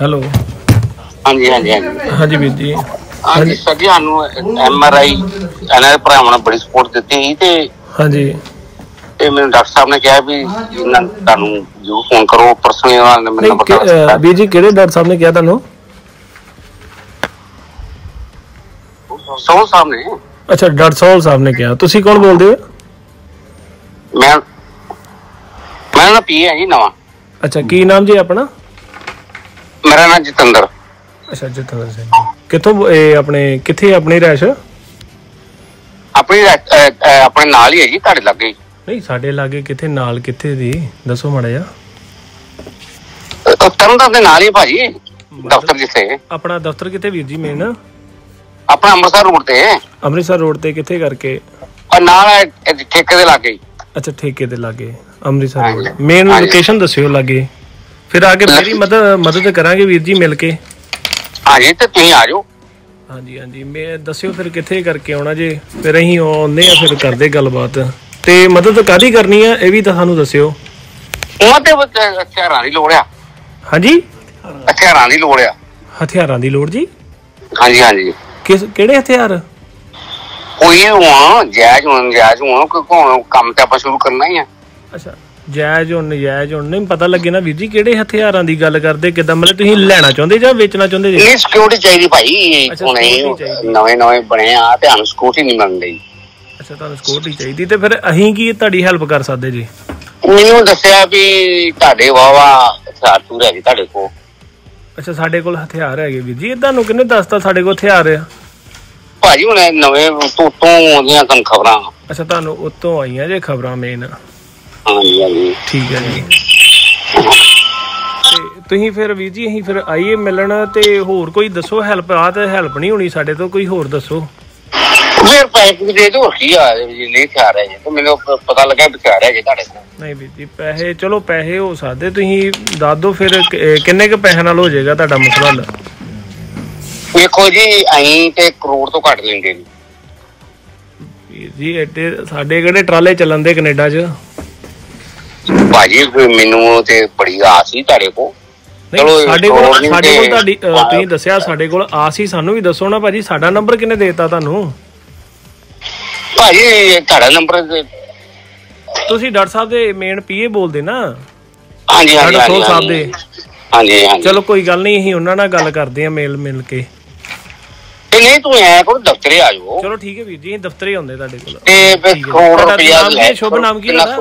Hello. ਹਾਂਜੀ ਹਾਂਜੀ ਹਾਂਜੀ। ਹਾਂਜੀ ਵੀਰ ਜੀ। ਹਾਂਜੀ ਸਰ ਜੀ ਸਾਨੂੰ ਐਮ ਆਰ ਆਈ ਇਹਨਾਂ ਦੇ ਭਰਾਵਾਂ ਨੇ ਬੜੀ ਸਪੋਰਟ ਦਿੱਤੀ ਸੀ ਤੇ ਹਾਂਜੀ। ਤੇ ਮੈਨੂੰ ਡਾਕਟਰ ਸਾਹਿਬ ਨੇ ਕਿਹਾ ਵੀ ਇਹਨਾਂ ਤੁਹਾਨੂੰ ਜੂ ਫੋਨ ਕਰੋ ਪਰਸਨਲੀ ਉਹਨਾਂ ਨੇ ਮੈਨੂੰ ਅਹ, ਵੀਰ ਜੀ ਕਿਹੜੇ ਡਾਕਟਰ ਸਾਹਿਬ ਨੇ ਕਿਹਾ ਤੁਹਾਨੂੰ? ਸੋਹ ਸਾਹਿਬ ਨੇ। ਅੱਛਾ ਡਾਕਟਰ ਸੋਹਲ ਸਾਹਿਬ ਨੇ ਕਿਹਾ। ਤੁਸੀਂ ਕੌਣ ਬੋਲਦੇ ਹੋ? ਮੈਂ ਮੈਂ ਨਾ ਪੀਏ ਜੀ ਨਵਾਂ। ਅੱਛਾ ਕੀ ਨਾਮ ਜੀ ਆਪਣਾ? ਮੇਰਾ ਨਾਮ ਜਤਿੰਦਰ। ਅੱਛਾ ਜਤਿੰਦਰ ਸਿੰਘ ਕਿੱਥੋਂ ਇਹ ਆਪਣੇ ਕਿੱਥੇ ਆਪਣੀ ਰਹਿਸ਼ ਆਪਣੀ ਰਹਿ- ਅਹ, ਅਹ, ਆਪਣੇ ਨਾਲ ਹੀ ਹੈ ਜੀ ਤੁਹਾਡੇ ਲੱਗੇ ਹੀ। ਨਹੀਂ ਸਾਡੇ ਲਾਗੇ ਕਿੱਥੇ ਨਾਲ ਕਿੱਥੇ ਦੀ? ਦੱਸੋ ਮਾੜਾ ਜਿਹਾ। ਤਰਨਤਾਰਨ ਦੇ ਨਾਲ ਹੀ ਭਾਜੀ ਦਫ਼ਤਰ ਜਿੱਥੇ। ਆਪਣਾ ਦਫ਼ਤਰ ਕਿੱਥੇ ਵੀਰ ਜੀ ਮੇਨ ਆਪਣਾ ਅੰਮ੍ਰਿਤਸਰ ਰੋਡ ਤੇ। ਅੰਮ੍ਰਿਤਸਰ ਰੋਡ ਤੇ ਕਿੱਥੇ ਕਰਕੇ? ਔਰ ਨਾਲ ਇਹ ਠੇਕੇ ਦੇ ਲੱਗੇ ਹੀ। ਅੱਛਾ ਠੇਕੇ ਦੇ ਲਾਗੇ ਅੰਮ੍ਰਿਤਸਰ। ਰੋਡ। ਮੇਨ। ਲੋਕੇਸ਼ਨ ਦੱਸਿਓ ਲਾਗੇ। ਫਿਰ ਆ ਕੇ ਮੇਰੀ ਮਦਦ ਮਦਦ ਕਰਾਂਗੇ ਵੀਰ ਜੀ ਮਿਲ ਕੇ। ਹਾਂਜੀ ਤੇ ਤੁਸੀਂ ਆ ਜਾਓ। ਹਾਂਜੀ ਹਾਂਜੀ ਮੈਂ ਦੱਸਿਓ ਫਿਰ ਕਿੱਥੇ ਕਰਕੇ ਆਉਣਾ ਜੇ। ਫਿਰ ਅਸੀਂ ਆਉਂਦੇ ਆ ਫਿਰ ਕਰਦੇ ਗੱਲਬਾਤ। ਤੇ ਮਦਦ ਕਾਦੀ ਕਰਨੀ ਆ ਇਹ ਵੀ ਤਾਂ ਸਾਨੂੰ ਦੱਸਿਓ। ਉਹਨਾਂ ਤੇ ਹਥਿਆਰਾਂ ਦੀ ਲੋੜ ਆ। ਹਾਂਜੀ? ਹਥਿਆਰਾਂ ਦੀ ਲੋੜ ਆ। ਹਥਿਆਰਾਂ ਦੀ ਲੋੜ ਜੀ? ਹਾਂਜੀ ਹਾਂਜੀ। ਕਿਸ ਕਿਹੜੇ ਹਥਿਆਰ? ਕੋਈ ਹੁਣ ਜਾਇਜ਼ ਹੁਣ ਜਾਇਜ਼ ਹੁਣ ਕੋਈ ਕੰਮ ਤੇ ਆਪਾਂ ਸ਼ੁਰੂ ਕਰਨਾ ਹੀ ਆ। ਅੱਛਾ। ਜਾਇਜ਼ ਹੁਣ ਨਜਾਇਜ਼ ਹੁਣ ਨਹੀਂ ਪਤਾ ਲੱਗੇ ਨਾ ਵੀਰ ਜੀ ਕਿਹੜੇ ਹਥਿਆਰਾਂ ਦੀ ਗੱਲ ਕਰਦੇ ਕਿਦਾਂ ਮਤਲਬ ਤੁਸੀਂ ਲੈਣਾ ਚਾਹੁੰਦੇ ਜਾਂ ਵੇਚਣਾ ਚਾਹੁੰਦੇ ਜੀ? ਨਹੀਂ ਸਿਕਿਉਰਿਟੀ ਚਾਹੀਦੀ ਭਾਈ ਅੱਛਾ, ਹੁਣੇ security ਚਾਹੀਦੀ। ਨਵੇਂ ਨਵੇਂ ਬਣੇ ਆ ਤੇ ਸਾਨੂੰ ਸਿਕਿਉਰਿਟੀ ਨਹੀਂ ਮਿਲ ਰਹੀ ਅੱਛਾ ਤੁਹਾਨੂੰ ਸਕਿਉਰਟੀ ਚਾਹੀਦੀ ਤੇ ਫਿਰ ਅਸੀਂ ਕੀ ਤੁਹਾਡੀ ਹੈਲਪ ਕਰ ਸਕਦੇ ਜੀ? ਮੈਨੂੰ ਦੱਸਿਆ ਵੀ ਤੁਹਾਡੇ ਵਾਵਾ ਹਥਿਆਰ ਤੂਰ ਹੈਗੇ ਤੁਹਾਡੇ ਕੋਲ। ਅੱਛਾ ਸਾਡੇ ਕੋਲ ਹਥਿਆਰ ਹੈਗੇ ਵੀਰ ਜੀ ਇਹ ਤੁਹਾਨੂੰ ਕਿਹਨੇ ਦੱਸਤਾ ਸਾਡੇ ਕੋਲ ਹਥਿਆਰ ਆ? ਭਾਜੀ ਹੁਣ ਇਹ ਨਵੇਂ ਤੋਂ ਤੋਂ ਆਉਂਦੀਆਂ ਸਨ ਖਬਰਾਂ। ਅੱਛਾ ਤੁਹਾਨੂੰ ਉਤੋਂ ਆਈਆਂ ਜੇ ਖਬਰਾਂ ਮੇਨ ਹਾਂਜੀ ਹਾਂਜੀ। ਠੀਕ ਹੈ ਜੀ। ਤੇ ਤੁਸੀਂ ਫਿਰ ਵੀਰ ਜੀ ਅਸੀਂ ਫਿਰ ਆਈਏ ਮਿਲਣ ਤੇ ਹੋਰ ਕੋਈ ਦੱਸੋ ਹੈਲਪ ਆ ਤੇ ਹੈਲਪ ਨਹੀਂ ਹੋਣੀ ਸਾਡੇ ਤੋਂ ਕੋਈ ਹੋਰ ਦੱਸੋ। ਫਿਰ ਪੈਸੇ ਦੇ ਦਿਓ ਕੀ ਆ ਜੀ ਨਹੀਂ ਹਥਿਆਰ ਹੈ ਜੀ ਤੇ ਮੈਨੂੰ ਪਤਾ ਲੱਗਾ ਵੀ ਹਥਿਆਰ ਹੈਗੇ ਤੁਹਾਡੇ ਕੋਲ। ਨਹੀਂ ਵੀਰ ਜੀ ਪੈਸੇ ਚਲੋ ਪੈਸੇ ਹੋ ਸਕਦੇ ਤੁਸੀਂ ਦੱਸ ਦਿਓ ਫਿਰ ਕਿ- ਕਿੰਨੇ ਕੁ ਪੈਸੇ ਨਾਲ ਹੋ ਜਾਏਗਾ ਤੁਹਾਡਾ ਮਸਲਾ ਹੱਲ? ਵੇਖੋ ਜੀ ਅਸੀਂ ਤੇ ਕਰੋੜ ਤੋਂ ਘੱਟ ਲੈਂਦੇ ਵੀਰ ਜੀ ਐਡੇ ਸਾਡੇ ਕਿਹੜੇ ਟਰਾਲੇ ਚੱਲਣ ਦੇ ਕੈਨੇਡਾ 'ਚ? ਭਾਜੀ ਮੈਨੂੰ ਤੇ ਬੜੀ ਆਸ ਸੀ ਤੁਹਾਡੇ ਕੋਲ। ਚਲੋ ਸਾਡੇ ਕੋਲ ਸਾਡੇ ਕੋਲ ਤੁਹਾਡੀ ਤੁਸੀਂ ਦੱਸਿਆ ਸਾਡੇ ਕੋਲ ਆਸ ਹੀ ਸਾਨੂੰ ਵੀ ਦੱਸੋ ਨਾ ਭਾਜੀ ਸਾਡਾ ਨੰਬਰ ਕਿਨੇ ਦੇਤਾ ਤੁਹਾਨੂੰ? ਭਾਜੀ ਤੁਹਾਡਾ ਨੰਬਰ ਤੁਸੀਂ ਡਾਕਟਰ ਸਾਹਿਬ ਦੇ ਮੇਨ ਪੀਏ ਬੋਲਦੇ ਨਾ? ਹਾਂਜੀ ਹਾਂਜੀ ਡਾਕਟਰ ਸਾਹਿਬ ਦੇ। ਹਾਂਜੀ ਹਾਂਜੀ। ਚਲੋ ਕੋਈ ਗੱਲ ਨਹੀਂ ਅਸੀਂ ਉਹਨਾਂ ਨਾਲ ਗੱਲ ਕਰਦੇ ਆ ਮੇਲ ਮਿਲ ਕੇ। ਤੇ ਨਹੀਂ ਤੂੰ ਐ ਕੋਲ ਦਫ਼ਤਰੇ ਆ ਜਾਓ। ਚਲੋ ਠੀਕ ਹੈ ਵੀਰ ਜੀ ਦਫ਼ਤਰੇ ਆਉਂਦੇ ਤੁਹਾਡੇ ਕੋਲ। ਤੇ ਕਰੋੜ ਰੁਪਇਆ ਲੈ ਸ਼ੁਭ ਨਾਮ ਕੀ ਹੈ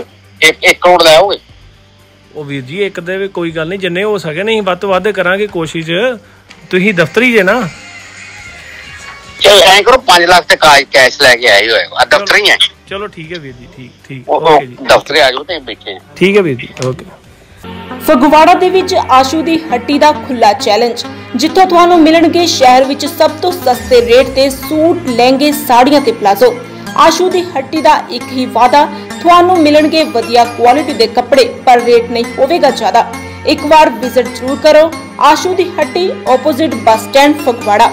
ਉਹ ਵੀਰ ਜੀ ਇੱਕ ਦੇ ਵੀ ਕੋਈ ਗੱਲ ਨਹੀਂ ਜਿੰਨੇ ਹੋ ਸਕੇ ਨਹੀਂ ਵੱਧ ਤੋਂ ਵੱਧ ਕਰਾਂਗੇ ਕੋਸ਼ਿਸ਼। ਤੁਸੀਂ ਦਫ਼ਤਰੀ ਜੇ ਨਾ। ਚਲ ਐਂ ਕਰੋ 5 ਲੱਖ ਤੇ ਕਾਜ ਕੈਸ਼ ਲੈ ਕੇ ਆਏ ਹੋਏ ਆ ਦਫ਼ਤਰੀ ਐ ਚਲੋ ਠੀਕ ਹੈ ਵੀਰ ਜੀ ਠੀਕ ਠੀਕ। ਓਕੇ ਦਫ਼ਤਰੀ ਆ ਜਾਓ ਤੇ ਬੈਠੇ ਠੀਕ ਹੈ ਵੀਰ ਜੀ ਓਕੇ ਫਗਵਾੜਾ ਦੇ ਵਿੱਚ ਆਸ਼ੂ ਦੀ ਹੱਟੀ ਦਾ ਖੁੱਲਾ ਚੈਲੰਜ ਜਿੱਥੋਂ ਤੁਹਾਨੂੰ ਮਿਲਣਗੇ ਸ਼ਹਿਰ ਵਿੱਚ ਸਭ ਤੋਂ ਸਸਤੇ ਰੇਟ ਤੇ ਸੂਟ ਲਹਿੰਗੇ ਸਾੜੀਆਂ ਤੇ ਪਲਾਜ਼ੋ। ਆਸ਼ੂ ਦੀ ਹੱਟੀ ਦਾ ਇੱਕ ਹੀ ਵਾਦਾ ਤੁਹਾਨੂੰ ਮਿਲਣਗੇ ਵਧੀਆ ਕੁਆਲਿਟੀ ਦੇ ਕੱਪੜੇ, ਪਰ ਰੇਟ ਨਹੀਂ ਹੋਵੇਗਾ ਜ਼ਿਆਦਾ। ਇੱਕ ਵਾਰ ਵਿਜ਼ਿਟ ਜ਼ਰੂਰ ਕਰੋ। ਆਸ਼ੂ ਦੀ ਹੱਟੀ ਆਪੋਜ਼ਿਟ ਬੱਸ ਸਟੈਂਡ ਫਗਵਾੜਾ।